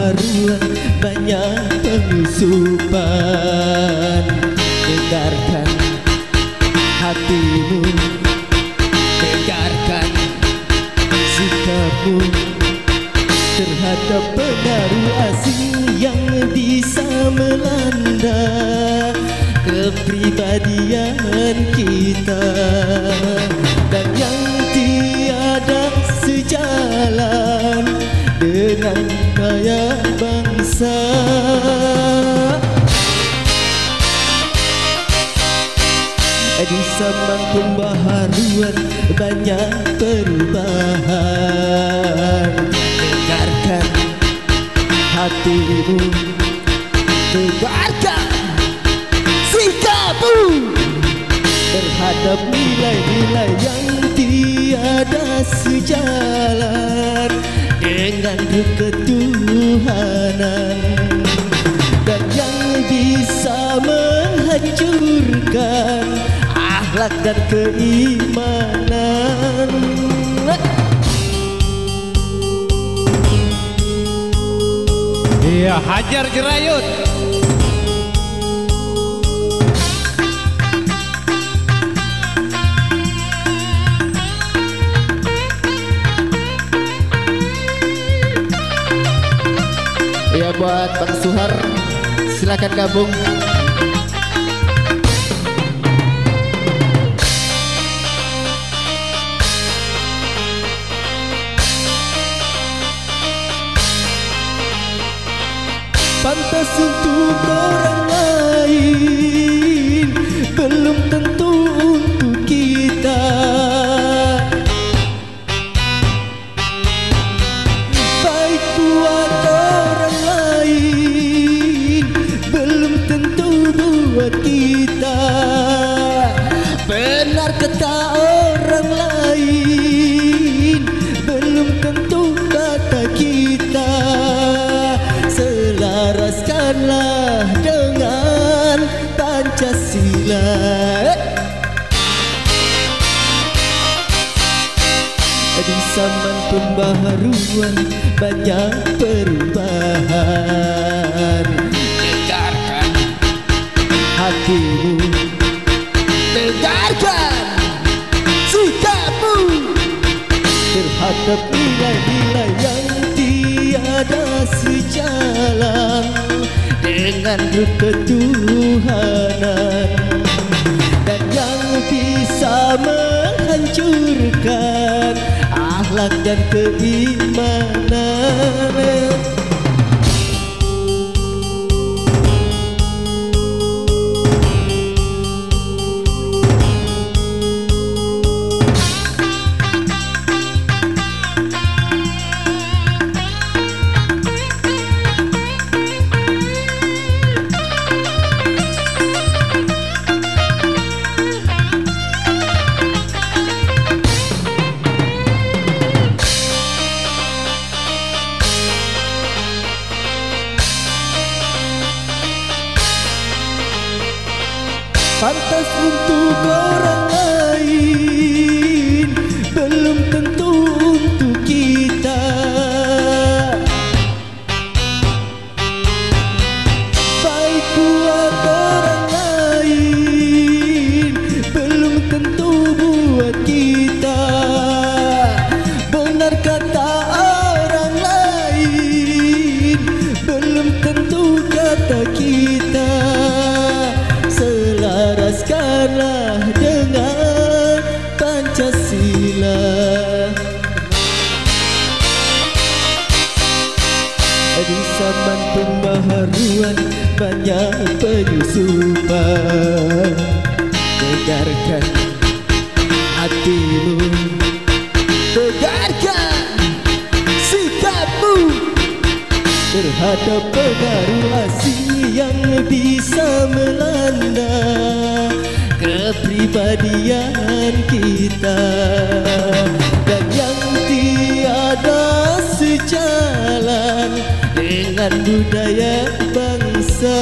pembaharuan banyak penyusupan Dengarkan hatimu Dengarkan sikapmu Terhadap pengaruh asing yang bisa melanda Kepribadian kita. Dan yang tiada sejalan Dengan gaya bangsa. Di zaman pembaharuan banyak perubahan. Dengarkan hatimu. Tegarkan sikapmu. Terhadap nilai-nilai yang tiada sejalan Dengan ketuhanan Dan yang bisa menghancurkan akhlak dan keimanan Iya, hajar jerayut. Suhar. Silakan gabung. Pantas untuk orang zaman pembaharuan banyak perubahan. Dengarkan. Hatimu Dengarkan. Sikapmu. Terhadap nilai-nilai yang tiada sejalan Dengan ketuhanan. Dan yang bisa menghancurkan akhlak dan keimanan Pantas untuk orang lain Belum tentu untuk kita. Baik buat orang lain Belum tentu buat kita. Benar kata zaman pembaharuan banyak penyusupan. Dengarkan hatimu. Dengarkan sikapmu. Terhadap pengaruh asing yang bisa melanda Kepribadian kita Dengan budaya bangsa.